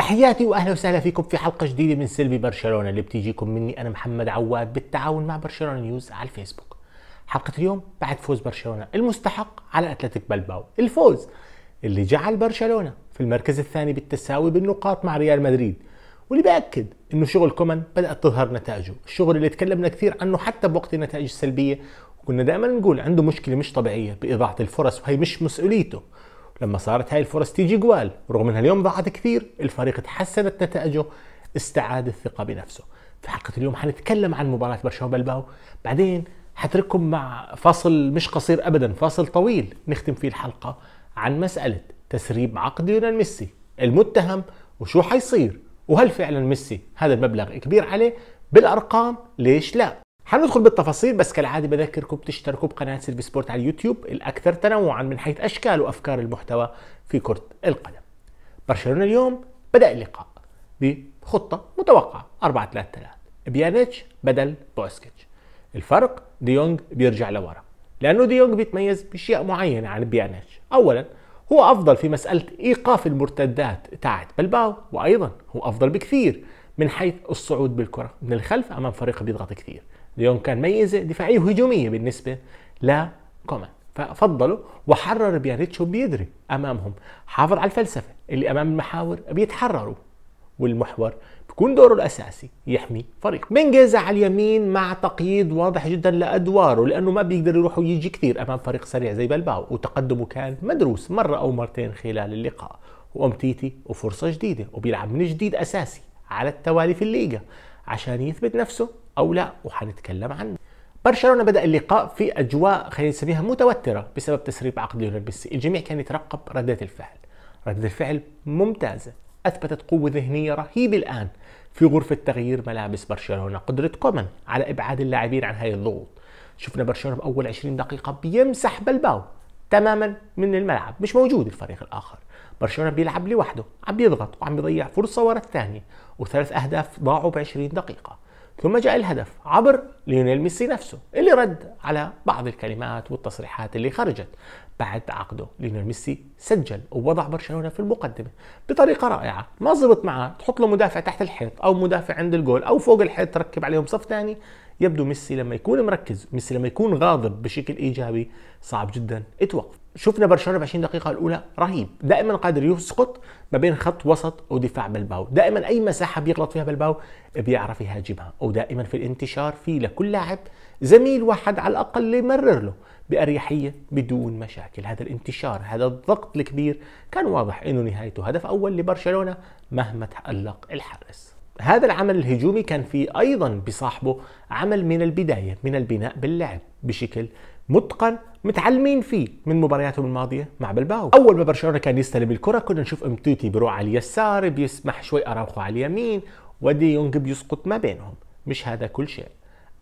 تحياتي وأهلا وسهلا فيكم في حلقة جديدة من سيلفي برشلونة. اللي بتيجيكم مني أنا محمد عواد بالتعاون مع برشلونة news على الفيسبوك. حلقة اليوم بعد فوز برشلونة المستحق على أتلتيك بلباو، الفوز اللي جعل برشلونة في المركز الثاني بالتساوي بالنقاط مع ريال مدريد. واللي بأكد إنه شغل كومان بدأت تظهر نتائجه، الشغل اللي تكلمنا كثير عنه حتى بوقت النتائج السلبية. وكنا دائما نقول عنده مشكلة مش طبيعية بإضاعة الفرص وهي مش مسؤوليته. لما صارت هاي الفرص تيجي اجوال رغم إنها اليوم ضاعت كثير الفريق تحسنت نتائجه استعاد الثقة بنفسه. في حلقة اليوم حنتكلم عن مباراة برشلونة بلباو بعدين حترككم مع فاصل مش قصير ابدا فاصل طويل نختم فيه الحلقة عن مسألة تسريب عقد ليونيل ميسي المتهم وشو حيصير وهل فعلا ميسي هذا المبلغ كبير عليه؟ بالأرقام ليش لا؟ حندخل بالتفاصيل بس كالعادة بذكركم تشتركوا بقناه سيلفي سبورت على اليوتيوب الأكثر تنوعا من حيث أشكال وأفكار المحتوى في كرة القدم. برشلونة اليوم بدأ اللقاء بخطة متوقعة 4 3 3 بيانيتش بدل بوسكيتس. الفرق ديونج بيرجع لورا لأنه ديونج بيتميز بأشياء معينة عن بيانيتش. اولا هو أفضل في مسألة إيقاف المرتدات تاعت بلباو وأيضا هو أفضل بكثير من حيث الصعود بالكرة من الخلف أمام فريق بيضغط كثير. دي يونغ كان ميزه دفاعيه وهجوميه بالنسبة لكومان ففضلوا وحرر بيانيتش بيدري أمامهم. حافظ على الفلسفة اللي أمام المحاور بيتحرروا والمحور بيكون دوره الأساسي يحمي فريق. بنجيزا على اليمين مع تقييد واضح جدا لأدواره لأنه ما بيقدر يروح ويجي كثير أمام فريق سريع زي بلباو وتقدمه كان مدروس مرة أو مرتين خلال اللقاء. وأمتيتي وفرصة جديدة وبيلعب من جديد أساسي على التوالي في الليغا عشان يثبت نفسه أو لا وحنتكلم عنه. برشلونة بدأ اللقاء في أجواء خلينا نسميها متوترة بسبب تسريب عقد ليونيل ميسي. الجميع كان يترقب رده الفعل. رده الفعل ممتازة أثبتت قوة ذهنية رهيبة الآن في غرفة تغيير ملابس برشلونة. قدرة كومان على إبعاد اللاعبين عن هاي الضغوط. شفنا برشلونة بأول 20 دقيقة بيمسح بلباو تماما من الملعب مش موجود الفريق الآخر. برشلونة بيلعب لوحده عم بيضغط وعم بيضيع فرصة ورا الثانية وثلاث أهداف ضاعوا ب 20 دقيقة. ثم جاء الهدف عبر ليونيل ميسي نفسه اللي رد على بعض الكلمات والتصريحات اللي خرجت. بعد عقده ليونيل ميسي سجل ووضع برشلونة في المقدمة بطريقة رائعة. ما زبط معه تحط له مدافع تحت الحيط أو مدافع عند الجول أو فوق الحيط تركب عليهم صف ثاني. يبدو ميسي لما يكون مركز ميسي لما يكون غاضب بشكل إيجابي صعب جدا. توقف شفنا برشلونة ب 20 دقيقة الأولى رهيب. دائما قادر يسقط ما بين خط وسط ودفاع بلباو. دائما أي مساحة بيغلط فيها بلباو بيعرف يهاجمها. ودائما في الانتشار في لكل لاعب زميل واحد على الأقل يمرر له بأريحية بدون مشاكل. هذا الانتشار هذا الضغط الكبير كان واضح إنه نهايته. هدف أول لبرشلونة مهما تألق الحارس. هذا العمل الهجومي كان فيه أيضا بصاحبه عمل من البداية من البناء باللعب بشكل متقن متعلمين فيه من مبارياتهم الماضية مع بلباو. أول ما برشلونة كان يستلم الكرة كنا نشوف أمتوتي بيروح على اليسار بيسمح شوي أراوخو على اليمين ودي يونغ بيسقط ما بينهم. مش هذا كل شيء.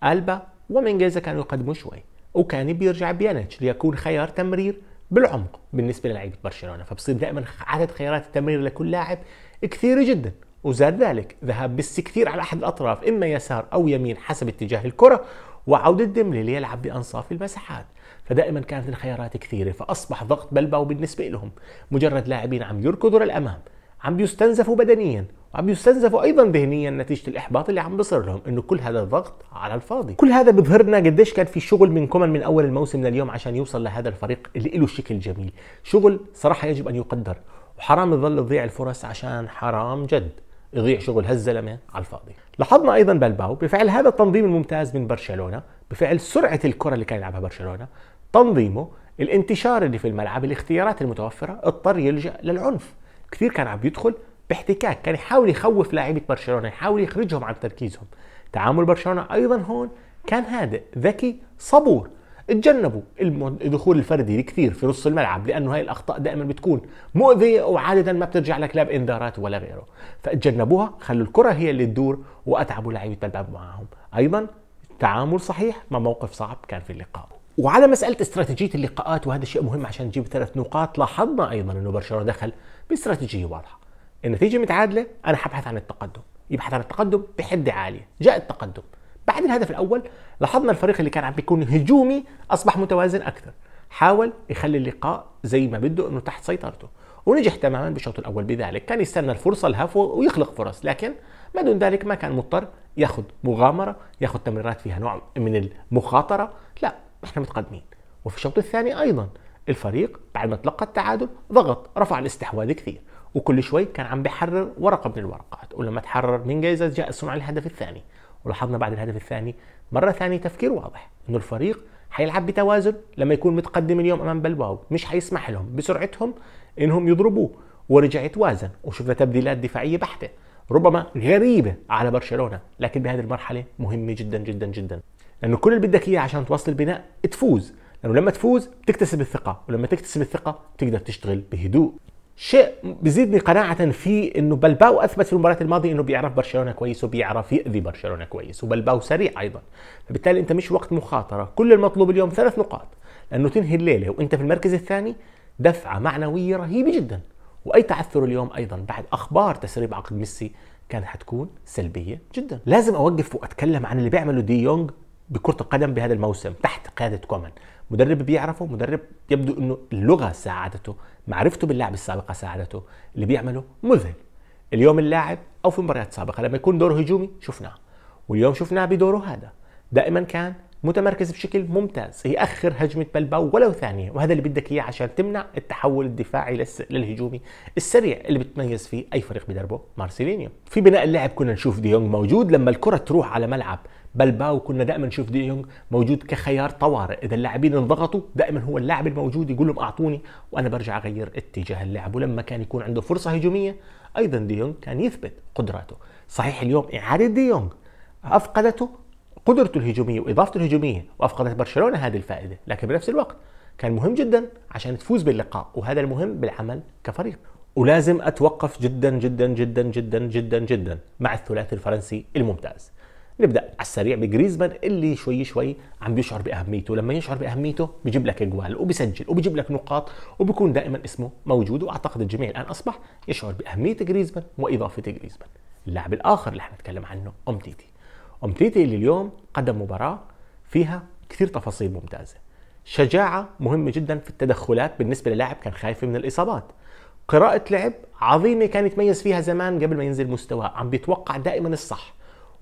ألبا ومينجيزا كانوا يقدموا شوي. وكان بيرجع بيانيتش ليكون خيار تمرير بالعمق بالنسبة للعيبه برشلونة. فبصير دائما عدد خيارات التمرير لكل لاعب كثير جدا. وزاد ذلك ذهاب كثير على أحد الأطراف إما يسار أو يمين حسب اتجاه الكرة وعوده ديمبلي ليلعب بأنصاف المساحات. فدائما كانت الخيارات كثيرة فأصبح ضغط بلباو بالنسبة لهم. مجرد لاعبين عم يركضوا للأمام عم بيستنزفوا بدنيا وعم بيستنزفوا أيضا ذهنيا نتيجة الإحباط اللي عم بصير لهم إنه كل هذا الضغط على الفاضي. كل هذا بظهر لنا قديش كان في شغل من كومان من أول الموسم لليوم عشان يوصل لهذا الفريق اللي له شكل جميل. شغل صراحة يجب أن يقدر وحرام تظل تضيع الفرص عشان حرام جد. يضيع شغل هالزلمة على الفاضي. لاحظنا أيضا بلباو بفعل هذا التنظيم الممتاز من برشلونة بفعل سرعة الكرة اللي كان يلعبها برشلونة تنظيمه الانتشار اللي في الملعب الاختيارات المتوفرة اضطر يلجأ للعنف. كثير كان عم يدخل باحتكاك كان يحاول يخوف لاعيبه برشلونة يحاول يخرجهم عن تركيزهم. تعامل برشلونة أيضا هون كان هادئ ذكي صبور. تجنبوا الدخول الفردي كثير في نص الملعب لأنه هاي الأخطاء دائما بتكون مؤذية وعادة ما بترجع لك لا بانذارات ولا غيره. فتجنبوها خلوا الكرة هي اللي تدور وأتعبوا لعيبه بلباب معهم أيضا تعامل صحيح مع موقف صعب كان في اللقاء. وعلى مسألة استراتيجية اللقاءات وهذا شيء مهم عشان نجيب ثلاث نقاط لاحظنا أيضا أنه برشلونة دخل باستراتيجية واضحة. النتيجة متعادلة أنا حبحث عن التقدم. يبحث عن التقدم بحدة عالية جاء التقدم. بعد الهدف الأول لاحظنا الفريق اللي كان عم بيكون هجومي أصبح متوازن أكثر. حاول يخلي اللقاء زي ما بده أنه تحت سيطرته. ونجح تماما بالشوط الأول بذلك. كان يستنى الفرصة الهفوه ويخلق فرص. لكن ما دون ذلك ما كان مضطر ياخذ مغامرة ياخذ تمريرات فيها نوع من المخاطرة. لا إحنا متقدمين. وفي الشوط الثاني أيضا الفريق بعد ما تلقى التعادل ضغط رفع الاستحواذ كثير. وكل شوي كان عم بيحرر ورقة من الورقات. ولما تحرر من جايزه جاء صنع الهدف الثاني. ولاحظنا بعد الهدف الثاني مرة ثانية تفكير واضح إنه الفريق حيلعب بتوازن لما يكون متقدم اليوم أمام بلباو مش حيسمح لهم بسرعتهم إنهم يضربوه ورجع يتوازن وشفنا تبديلات دفاعية بحتة ربما غريبة على برشلونة لكن بهذه المرحلة مهمة جدا جدا جدا. لأنه كل اللي بدك إياه عشان توصل البناء تفوز لأنه لما تفوز بتكتسب الثقة ولما تكتسب الثقة بتقدر تشتغل بهدوء. شيء بزيدني قناعة في إنه بلباو أثبت في المباراة الماضية إنه بيعرف برشلونة كويس وبيعرف يأذي برشلونة كويس وبلباو سريع أيضا. فبالتالي أنت مش وقت مخاطرة. كل المطلوب اليوم ثلاث نقاط لأنه تنهي الليلة وأنت في المركز الثاني دفعة معنوية رهيبة جدا. وأي تعثر اليوم أيضا بعد أخبار تسريب عقد ميسي كانت حتكون سلبية جدا. لازم أوقف وأتكلم عن اللي بيعمله دي يونغ بكرة القدم بهذا الموسم تحت قيادة كومان. مدرب بيعرفه مدرب يبدو إنه اللغة ساعدته معرفته باللاعب السابقة ساعدته اللي بيعمله مذهل. اليوم اللاعب أو في مباريات سابقة لما يكون دوره هجومي شفناه واليوم شفناه بدوره هذا. دائما كان متمركز بشكل ممتاز يأخر هجمة بلباو ولو ثانية وهذا اللي بدك إياه عشان تمنع التحول الدفاعي للهجومي. السريع اللي بتميز فيه أي فريق بدربه مارسيلينو. في بناء اللعب كنا نشوف ديونج موجود لما الكرة تروح على ملعب بلباو كنا دائما نشوف ديونج موجود كخيار طوارئ. إذا اللاعبين انضغطوا دائما هو اللاعب الموجود يقول لهم أعطوني وأنا برجع أغير اتجاه اللعب ولما كان يكون عنده فرصة هجومية أيضا ديونج كان يثبت قدراته. صحيح اليوم إعادة ديونج أفقدته قدرته الهجومية وإضافته الهجومية وأفقدت برشلونة هذه الفائدة لكن بنفس الوقت كان مهم جدا عشان تفوز باللقاء وهذا المهم بالعمل كفريق. ولازم أتوقف جدا جدا جدا جدا جدا جدا مع الثلاثي الفرنسي الممتاز. نبدأ على السريع بجريزمان اللي شوي شوي عم بيشعر بأهميته. لما يشعر بأهميته بيجيب لك إجوال وبيسجل وبيجيب لك نقاط وبيكون دائما اسمه موجود. وأعتقد الجميع الآن أصبح يشعر بأهمية جريزمان وإضافة جريزمان. اللاعب الآخر اللي حنتكلم عنه امتيتي امتيتي اللي اليوم قدم مباراة فيها كثير تفاصيل ممتازة. شجاعة مهمة جدا في التدخلات بالنسبة للاعب كان خايف من الإصابات. قراءة لعب عظيمة كان يتميز فيها زمان قبل ما ينزل مستواه. عم بيتوقع دائما الصح.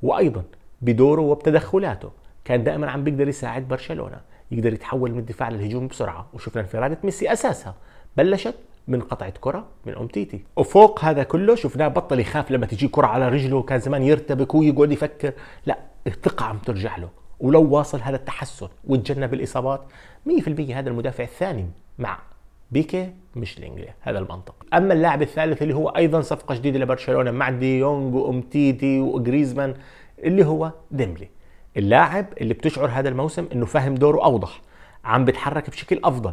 وأيضا بدوره وبتدخلاته. كان دائما عم بيقدر يساعد برشلونة يقدر يتحول من الدفاع للهجوم بسرعة وشفنا انفرادة ميسي أساسها. بلشت من قطعة كرة من أمتيتي وفوق هذا كله شفناه بطل يخاف لما تجي كرة على رجله كان زمان يرتبك ويقعد يفكر. لا الثقة عم ترجع له. ولو واصل هذا التحسن وتجنب الإصابات 100% هذا المدافع الثاني مع بيكي مش لينجليه هذا المنطق. أما اللاعب الثالث اللي هو أيضا صفقة جديدة لبرشلونة مع دي يونغ وامتيتي وجريزمان اللي هو ديمبلي. اللاعب اللي بتشعر هذا الموسم إنه فاهم دوره أوضح عم بيتحرك بشكل أفضل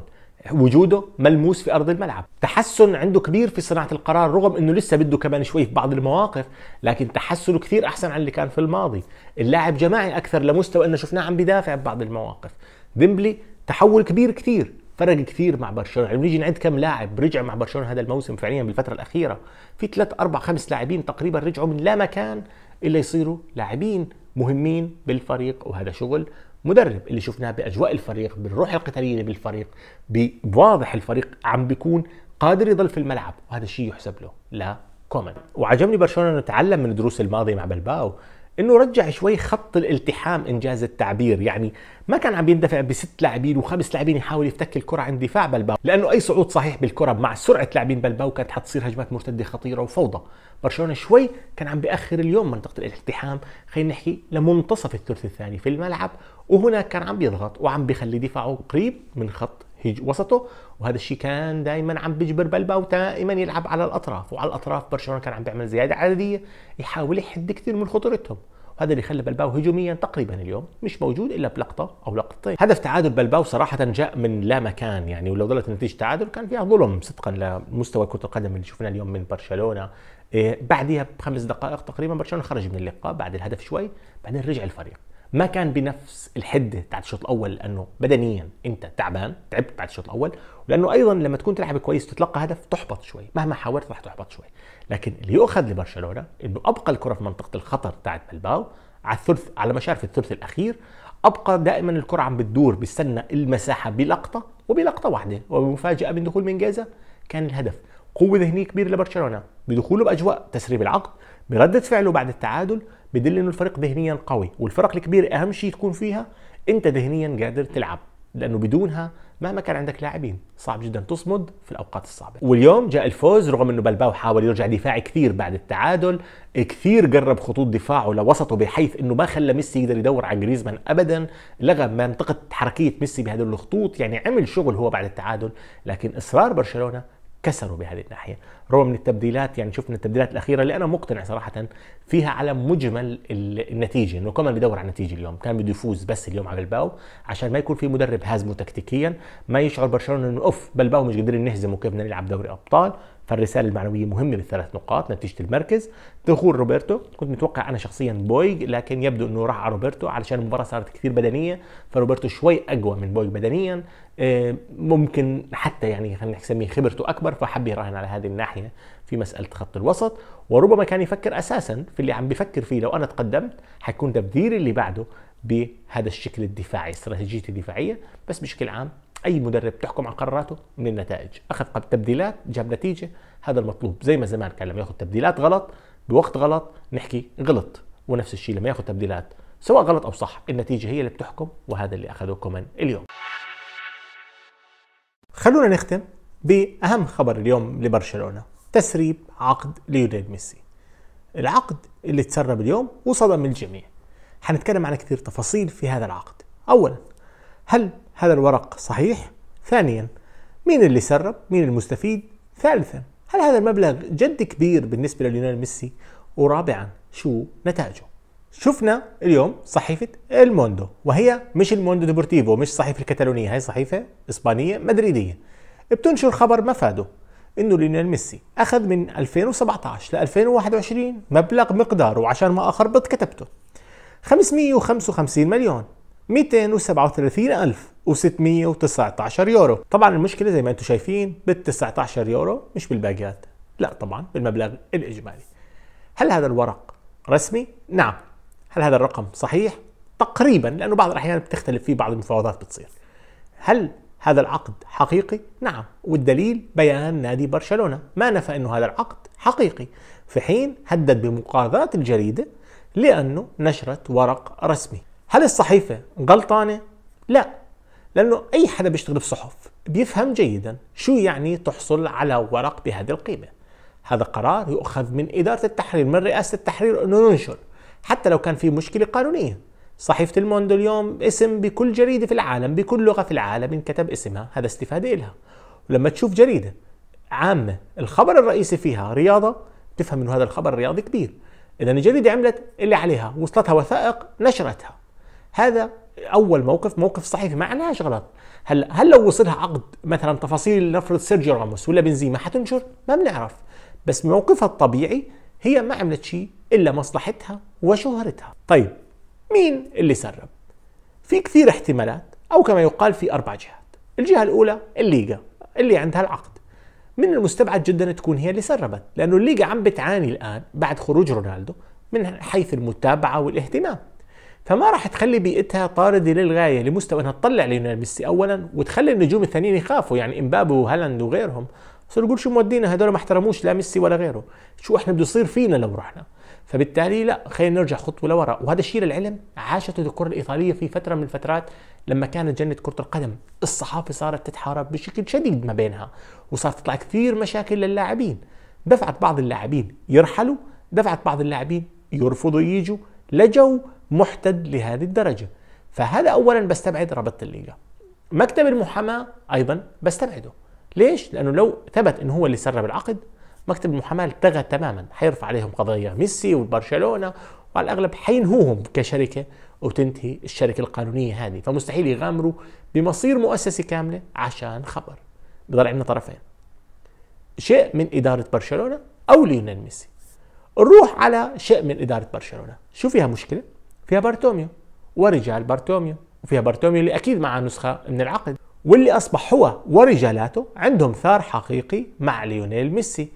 وجوده ملموس في أرض الملعب. تحسن عنده كبير في صناعة القرار رغم إنه لسه بده كمان شوي في بعض المواقف لكن تحسنه كثير أحسن عن اللي كان في الماضي. اللاعب جماعي أكثر لمستوى إنه شفناه عم بدافع ببعض المواقف. ديمبلي تحول كبير كثير فرق كثير مع برشلونة. يعني نيجي نعد كم لاعب رجع مع برشلونة هذا الموسم فعليا بالفترة الأخيرة. في ثلاث أربع خمس لاعبين تقريبا رجعوا من لا مكان إلا يصيروا لاعبين مهمين بالفريق وهذا شغل مدرب اللي شفناه بأجواء الفريق بالروح القتالية بالفريق بواضح الفريق عم بيكون قادر يضل في الملعب وهذا الشيء يحسب له. لكومان وعجبني برشلونة نتعلم من الدروس الماضية مع بلباو. إنه رجع شوي خط الالتحام إن جاز التعبير. يعني ما كان عم يندفع بست لاعبين وخمس لاعبين يحاول يفتك الكرة عند دفاع بلباو لأنه أي صعود صحيح بالكرة مع سرعة لاعبين بلباو كانت حتصير هجمات مرتدة خطيرة وفوضى. برشلونة شوي كان عم بيأخر اليوم منطقة الالتحام خلينا نحكي لمنتصف الثلث الثاني في الملعب وهناك كان عم بيضغط وعم بيخلي دفاعه قريب من خط هيج وسطه وهذا الشيء كان دائما عم بيجبر بلباو دائما يلعب على الأطراف. وعلى الاطراف برشلونة كان عم بيعمل زيادة عددية يحاول يحد كثير من خطورتهم. وهذا اللي خلى بلباو هجوميا تقريبا اليوم مش موجود إلا بلقطة أو لقطتين. هدف تعادل بلباو صراحة جاء من لا مكان. يعني ولو ظلت نتيجة تعادل كان فيها ظلم صدقا لمستوى كرة القدم اللي شفناه اليوم من برشلونة. إيه بعدها بخمس دقائق تقريبا برشلونة خرج من اللقاء بعد الهدف شوي بعدين رجع الفريق. ما كان بنفس الحدة تاعت الشوط الأول لأنه بدنيا أنت تعبان تعبت بعد الشوط الأول ولأنه أيضا لما تكون تلعب كويس تتلقى هدف تحبط شوي. مهما حاولت راح تحبط شوي. لكن اللي يؤخذ لبرشلونة إنه أبقى الكرة في منطقة الخطر تاعت بلباو على الثلث على مشارف الثلث الأخير أبقى دائما الكرة عم بتدور بيستنى المساحة بلقطة وبلقطة واحدة ومفاجأة من دخول منجازه كان الهدف. قوة ذهنية كبيرة لبرشلونة بدخوله بأجواء تسريب العقد بردة فعله بعد التعادل بدل إنه الفريق ذهنيا قوي والفرق الكبيرة أهم شيء تكون فيها أنت ذهنيا قادر تلعب لأنه بدونها مهما كان عندك لاعبين صعب جدا تصمد في الأوقات الصعبة. واليوم جاء الفوز رغم إنه بلباو حاول يرجع دفاعي كثير بعد التعادل كثير قرب خطوط دفاعه لوسطه بحيث إنه ما خلى ميسي يقدر يدور على جريزمان ابدا لغى منطقة حركية ميسي بهدول الخطوط يعني عمل شغل هو بعد التعادل لكن إصرار برشلونة كسروا بهذه الناحية. رغم من التبديلات يعني شفنا التبديلات الأخيرة اللي أنا مقتنع صراحة فيها على مجمل النتيجة إنه كمان بدور على النتيجه اليوم. كان بده يفوز بس اليوم على بلباو عشان ما يكون في مدرب هازمه تكتيكيا ما يشعر برشلونة إنه أوف بلباو مش قادرين نهزمه وكيف بدنا نلعب دوري أبطال. فالرسالة المعنوية مهمة بالثلاث نقاط نتيجة المركز. دخول روبرتو كنت متوقع أنا شخصيا بويج لكن يبدو إنه راح على روبرتو علشان المباراة صارت كثير بدنية فروبرتو شوي أقوى من بويج بدنيا. آه، ممكن حتى يعني خلينا نسميه خبرته أكبر فحب يراهن على هذه الناحية في مسألة خط الوسط. وربما كان يفكر أساسا في اللي عم بفكر فيه لو أنا تقدمت حيكون تبديلي اللي بعده بهذا الشكل الدفاعي استراتيجيتي الدفاعية بس بشكل عام أي مدرب تحكم على قراراته من النتائج. أخذ تبديلات جاب نتيجة هذا المطلوب. زي ما زمان كان لما ياخذ تبديلات غلط بوقت غلط نحكي غلط ونفس الشيء لما ياخذ تبديلات سواء غلط أو صح النتيجة هي اللي بتحكم وهذا اللي أخذه كومان اليوم. خلونا نختم بأهم خبر اليوم لبرشلونة تسريب عقد ليونيل ميسي. العقد اللي تسرب اليوم وصدم الجميع. حنتكلم عن كثير تفاصيل في هذا العقد. اولا هل هذا الورق صحيح؟ ثانيا مين اللي سرب؟ مين المستفيد؟ ثالثا هل هذا المبلغ جد كبير بالنسبة لليونيل ميسي؟ ورابعا شو نتائجه؟ شفنا اليوم صحيفة الموندو وهي مش الموندو ديبورتيفو مش صحيفة الكتالونية هي صحيفة إسبانية مدريدية. بتنشر خبر مفاده إنه ليونيل ميسي أخذ من 2017 ل 2021 مبلغ مقداره وعشان ما أخربط كتبته. 555 مليون 237619 يورو. طبعا المشكلة زي ما أنتم شايفين بال 19 يورو مش بالباقيات. لا طبعا بالمبلغ الإجمالي. هل هذا الورق رسمي؟ نعم. هل هذا الرقم صحيح؟ تقريبا لأنه بعض الأحيان بتختلف فيه بعض المفاوضات بتصير. هل هذا العقد حقيقي؟ نعم. والدليل بيان نادي برشلونة. ما نفى إنه هذا العقد حقيقي. في حين هدد بمقاضاه الجريدة لأنه نشرت ورق رسمي. هل الصحيفة غلطانة؟ لا. لأنه أي حدا بيشتغل في صحف بيفهم جيدا شو يعني تحصل على ورق بهذه القيمة. هذا قرار يؤخذ من إدارة التحرير من رئاسة التحرير أنه ننشر حتى لو كان في مشكلة قانونية. صحيفة الموندو اليوم اسم بكل جريدة في العالم بكل لغة في العالم انكتب اسمها هذا استفادة إلها. ولما تشوف جريدة عامة الخبر الرئيسي فيها رياضة تفهم إنه هذا الخبر رياضي كبير. إذا الجريدة عملت اللي عليها وصلتها وثائق نشرتها. هذا أول موقف موقف صحيح ما عليهاش غلط هلا هل لو وصلها عقد مثلا تفاصيل نفرض سيرجيو راموس ولا بنزيما حتنشر؟ ما بنعرف. بس موقفها الطبيعي هي ما عملت شيء إلا مصلحتها وشهرتها. طيب مين اللي سرب؟ في كثير احتمالات أو كما يقال في أربع جهات. الجهة الأولى الليغا اللي عندها العقد. من المستبعد جدا تكون هي اللي سربت لأنه الليغا عم بتعاني الآن بعد خروج رونالدو من حيث المتابعة والاهتمام. فما راح تخلي بيئتها طاردة للغاية لمستوى إنها تطلع ليونيل ميسي اولا وتخلي النجوم الثانيين يخافوا. يعني إمبابي وهالاند وغيرهم صاروا يقول شو مودينا؟ هدول ما احترموش لا ميسي ولا غيره. شو إحنا بده يصير فينا لو رحنا؟ فبالتالي لا خلينا نرجع خطوة لورا. وهذا الشيء للعلم عاشته الكرة الإيطالية في فترة من الفترات لما كانت جنة كرة القدم. الصحافة صارت تتحارب بشكل شديد ما بينها وصارت تطلع كثير مشاكل للاعبين. دفعت بعض اللاعبين يرحلوا دفعت بعض اللاعبين يرفضوا يجوا لجوا محتد لهذه الدرجة. فهذا أولا بستبعد رابطة الليغا مكتب المحاماة أيضا بستبعده. ليش؟ لأنه لو ثبت أنه هو اللي سرب العقد مكتب المحاماة التغى تماما. حيرفع عليهم قضايا ميسي وبرشلونة وعلى الأغلب حينهوهم كشركة وتنتهي الشركة القانونية هذه. فمستحيل يغامروا بمصير مؤسسة كاملة عشان خبر. بضل عندنا طرفين. شيء من إدارة برشلونة أو ليونيل ميسي. نروح على شيء من إدارة برشلونة. شو فيها مشكلة؟ فيها بارتوميو ورجال بارتوميو وفيها بارتوميو اللي أكيد معه نسخة من العقد واللي أصبح هو ورجالاته عندهم ثار حقيقي مع ليونيل ميسي.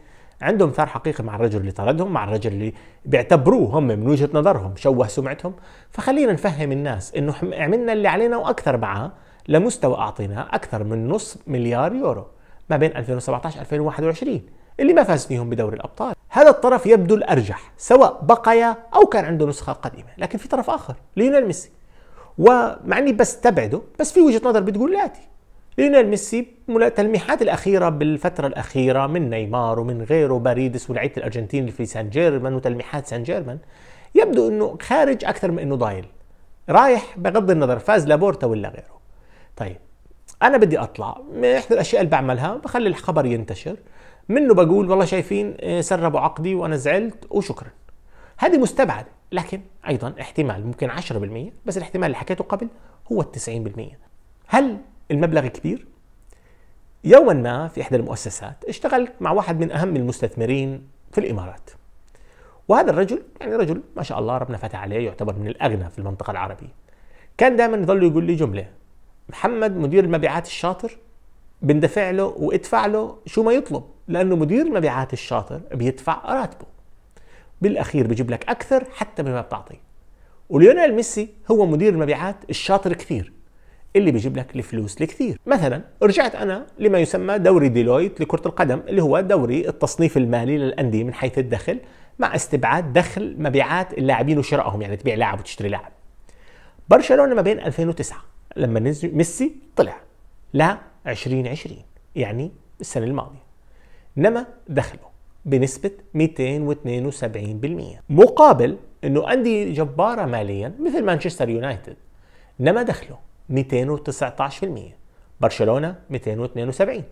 عندهم ثار حقيقي مع الرجل اللي طردهم مع الرجل اللي بيعتبروه هم من وجهة نظرهم شوه سمعتهم. فخلينا نفهم الناس إنه عملنا اللي علينا وأكثر معاه لمستوى أعطيناه أكثر من نص مليار يورو ما بين 2017 2021 اللي ما فاز فيهم بدوري الأبطال. هذا الطرف يبدو الأرجح سواء بقي أو كان عنده نسخة قديمة لكن في طرف آخر ليونيل ميسي. ومع إني بس تبعده بس في وجهة نظر بتقول الاتي ليونيل ميسي تلميحات الأخيرة بالفترة الأخيرة من نيمار ومن غيره باريدس ولعيبه الارجنتين اللي في سان جيرمان وتلميحات سان جيرمان يبدو إنه خارج أكثر من إنه ضايل. رايح بغض النظر فاز لابورتا ولا غيره. طيب أنا بدي أطلع. إحدى الأشياء اللي بعملها بخلي الخبر ينتشر. منه بقول والله شايفين آه، سربوا عقدي وأنا زعلت وشكرا. هذه مستبعدة. لكن أيضا احتمال ممكن 10% بس الاحتمال اللي حكيته قبل هو ال 90% هل المبلغ كبير؟ يوما ما في إحدى المؤسسات اشتغلت مع واحد من أهم المستثمرين في الإمارات. وهذا الرجل يعني رجل ما شاء الله ربنا فتح عليه يعتبر من الأغنى في المنطقة العربية كان دائما يظل يقول لي جملة محمد مدير المبيعات الشاطر بندفع له وادفع له شو ما يطلب لأنه مدير المبيعات الشاطر بيدفع راتبه. بالأخير بيجيب لك أكثر حتى مما بتعطيه وليونيل ميسي هو مدير المبيعات الشاطر كثير اللي بيجيب لك الفلوس الكثير. مثلا رجعت أنا لما يسمى دوري ديلويت لكرة القدم اللي هو دوري التصنيف المالي للأندية من حيث الدخل مع استبعاد دخل مبيعات اللاعبين وشرائهم يعني تبيع لاعب وتشتري لاعب. برشلونة ما بين 2009 لما نزل ميسي طلع. ل 2020 يعني السنة الماضية. نما دخله بنسبة 272% مقابل إنه أندية جبارة ماليا مثل مانشستر يونايتد. نما دخله 219% برشلونة 272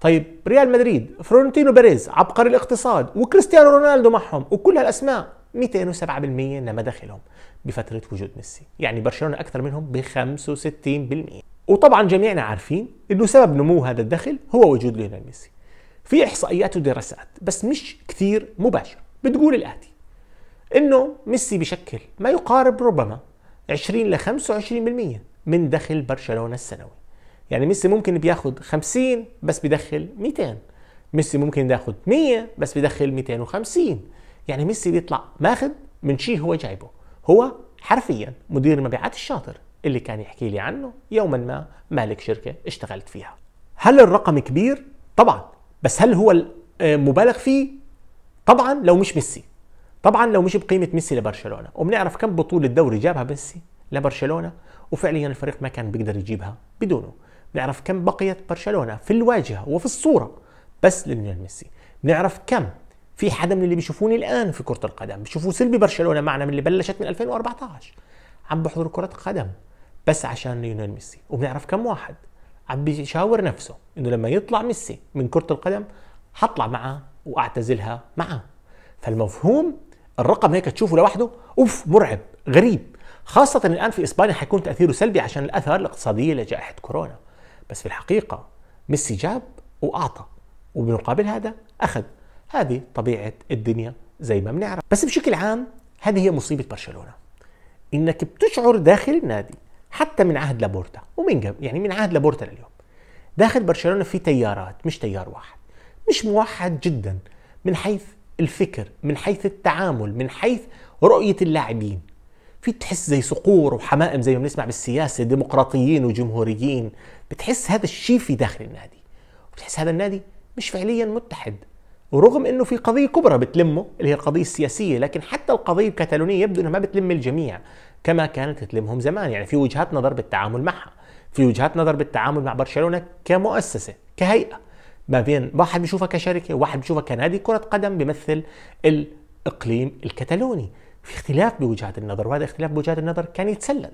طيب ريال مدريد فلورنتينو بيريز عبقري الاقتصاد وكريستيانو رونالدو معهم وكل هالأسماء. 207% نما دخلهم بفترة وجود ميسي. يعني برشلونة أكثر منهم ب 65% وطبعا جميعنا عارفين إنه سبب نمو هذا الدخل هو وجود ليونيل ميسي. في إحصائيات ودراسات بس مش كثير مباشرة بتقول الآتي إنه ميسي بشكل ما يقارب ربما 20 ل 25% من دخل برشلونة السنوي. يعني ميسي ممكن بياخذ 50 بس بدخل 200 ميسي ممكن ياخذ 100 بس بدخل 250 يعني ميسي بيطلع ماخذ من شيء هو جايبه. هو حرفيا مدير المبيعات الشاطر اللي كان يحكي لي عنه يوما ما مالك شركة اشتغلت فيها. هل الرقم كبير؟ طبعا. بس هل هو مبالغ فيه؟ طبعا لو مش ميسي. طبعا لو مش بقيمة ميسي لبرشلونة. وبنعرف كم بطولة دوري جابها ميسي لبرشلونة؟ وفعليا الفريق ما كان بيقدر يجيبها بدونه. بنعرف كم بقيت برشلونة في الواجهة وفي الصورة بس لليونيل ميسي. بنعرف كم في حدا من اللي بيشوفوني الآن في كرة القدم. بيشوفوا سلبي برشلونة معنا من اللي بلشت من 2014 عم بحضروا كرة قدم بس عشان ليونيل ميسي. وبنعرف كم واحد. عم بيشاور نفسه إنه لما يطلع ميسي من كرة القدم حطلع معه وأعتزلها معه. فالمفهوم الرقم هيك تشوفه لوحده أوف مرعب غريب. خاصة الآن في إسبانيا حيكون تأثيره سلبي عشان الآثار الاقتصادية لجائحة كورونا. بس في الحقيقة ميسي جاب وأعطى. وبمقابل هذا أخذ. هذه طبيعة الدنيا زي ما بنعرف. بس بشكل عام هذه هي مصيبة برشلونة. إنك بتشعر داخل النادي حتى من عهد لابورتا. ومن قبل يعني من عهد لابورتا لليوم. داخل برشلونة في تيارات مش تيار واحد. مش موحد جدا. من حيث الفكر من حيث التعامل من حيث رؤية اللاعبين. في تحس زي صقور وحمائم زي ما بنسمع بالسياسة ديمقراطيين وجمهوريين. بتحس هذا الشيء في داخل النادي. بتحس هذا النادي مش فعليا متحد. ورغم إنه في قضية كبرى بتلمه اللي هي القضية السياسية لكن حتى القضية الكتالونيه يبدو إنها ما بتلم الجميع كما كانت تلمهم زمان. يعني في وجهات نظر بالتعامل معها في وجهات نظر بالتعامل مع برشلونة كمؤسسة كهيئة. ما بين واحد بيشوفها كشركة وواحد بيشوفها كنادي كرة قدم بيمثل الإقليم الكتالوني. في اختلاف بوجهات النظر وهذا اختلاف بوجهات النظر كان يتسلل.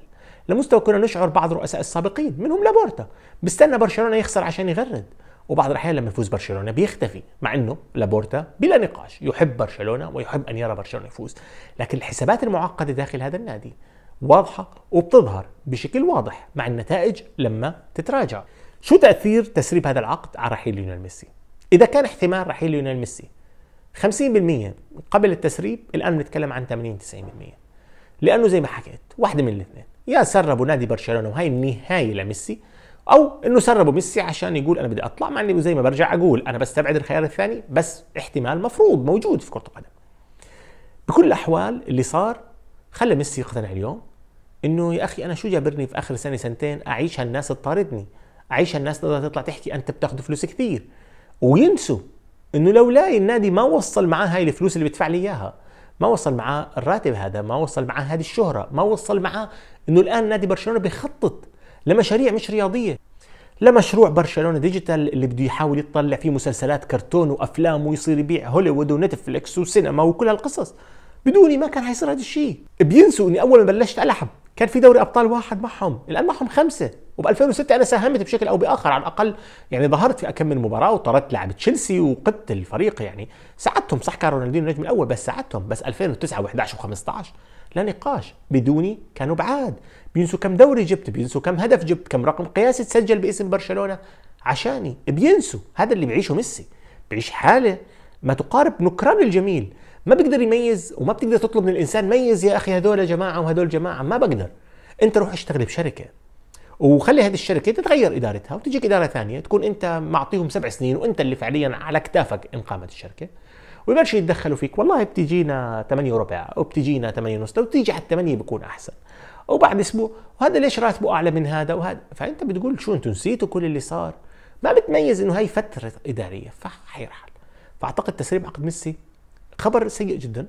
لمستوى كنا نشعر بعض الرؤساء السابقين منهم لابورتا. بيستنى برشلونة يخسر عشان يغرد. وبعض الأحيان لما يفوز برشلونة بيختفي مع إنه لابورتا بلا نقاش يحب برشلونة ويحب أن يرى برشلونة يفوز. لكن الحسابات المعقدة داخل هذا النادي واضحة وبتظهر بشكل واضح مع النتائج لما تتراجع. شو تأثير تسريب هذا العقد على رحيل ليونيل ميسي؟ إذا كان احتمال رحيل ليونيل ميسي 50% قبل التسريب الآن بنتكلم عن 80 90% لأنه زي ما حكيت واحدة من الاثنين. يا سربوا نادي برشلونة وهي النهاية لميسي أو إنه سربوا ميسي عشان يقول أنا بدي أطلع مع إني زي ما برجع أقول أنا بستبعد الخيار الثاني بس احتمال مفروض موجود في كرة القدم. بكل الأحوال اللي صار خلى ميسي يقتنع اليوم إنه يا أخي أنا شو جابرني في آخر سنة سنتين أعيش هالناس تطاردني أعيش هالناس تقدر تطلع تحكي أنت بتاخذ فلوس كثير. وينسوا إنه لولاي النادي ما وصل معاه هاي الفلوس اللي بيدفع لي إياها. ما وصل معاه الراتب هذا ما وصل معاه هذه الشهرة ما وصل معاه إنه الآن نادي برشلونة بيخطط لمشاريع مش رياضية. لمشروع برشلونة digital اللي بده يحاول يطلع فيه مسلسلات كرتون وأفلام ويصير يبيع هوليوود ونتفليكس وسينما وكل هالقصص. بدوني ما كان حيصير هذا الشيء. بينسوا إني أول ما بلشت ألعب كان في دوري أبطال واحد معهم الآن معهم خمسة. وب 2006 أنا ساهمت بشكل أو بآخر على الأقل يعني ظهرت في كم من مباراة وطردت لاعب تشيلسي وقدت الفريق يعني. ساعدتهم صح كان رونالدينو النجم الأول بس ساعدتهم بس 2009 و11 و15 لا نقاش. بدوني كانوا بعاد. بينسوا كم دوري جبت بينسوا كم هدف جبت كم رقم قياسي تسجل باسم برشلونة. عشاني. بينسوا. هذا اللي بيعيشه ميسي. بيعيش حاله. ما تقارب نكران الجميل. ما بيقدر يميز وما بتقدر تطلب من الإنسان ميز يا أخي هدول جماعة وهدول جماعة. ما بقدر. أنت روح اشتغل بشركة. وخلي هذه الشركة تتغير إدارتها وتجيك إدارة ثانية تكون أنت معطيهم سبع سنين وأنت اللي فعليا على كتافك إن قامت الشركة. ويبلشوا يتدخلوا فيك. والله بتجينا 8 وربع وبتجينا 8 ونص لو تيجي على 8 بكون أحسن. وبعد أسبوع وهذا ليش راتبه أعلى من هذا؟ وهذا فأنت بتقول شو أنتم نسيتوا كل اللي صار؟ ما بتميز إنه هي فترة إدارية فحيرحل فأعتقد تسريب عقد ميسي خبر سيء جدا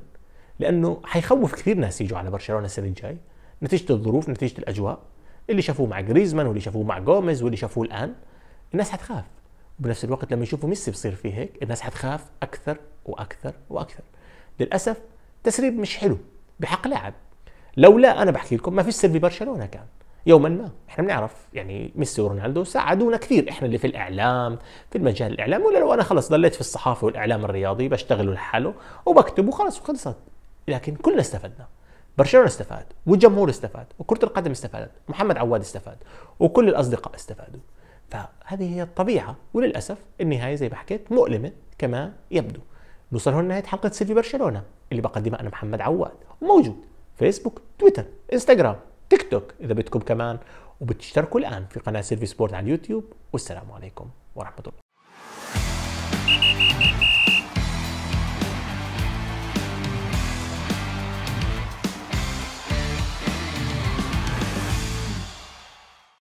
لأنه حيخوف كثير ناس يجوا على برشلونة السنة الجاي نتيجة الظروف نتيجة الأجواء. اللي شافوه مع جريزمان واللي شافوه مع جوميز واللي شافوه الآن الناس حتخاف. وبنفس الوقت لما يشوفوا ميسي بصير فيه هيك الناس حتخاف أكثر وأكثر وأكثر. للأسف تسريب مش حلو بحق لاعب. لولا أنا بحكي لكم ما في سر ببرشلونه كان. يوما ما. إحنا بنعرف يعني ميسي ورونالدو ساعدونا كثير. إحنا اللي في الإعلام في المجال الاعلامي ولا لو أنا خلص ضليت في الصحافة والإعلام الرياضي بشتغل لحاله وبكتب وخلص وخلصت. لكن كلنا استفدنا. برشلونة استفاد والجمهور استفاد وكرة القدم استفادت محمد عواد استفاد وكل الأصدقاء استفادوا. فهذه هي الطبيعة وللأسف النهاية زي ما حكيت مؤلمة كما يبدو. نوصل هون نهايه حلقة سيلفي برشلونة اللي بقدمها أنا محمد عواد. وموجود فيسبوك تويتر إنستغرام تيك توك إذا بدكم كمان وبتشتركوا الآن في قناة سيلفي سبورت على اليوتيوب. والسلام عليكم ورحمة الله.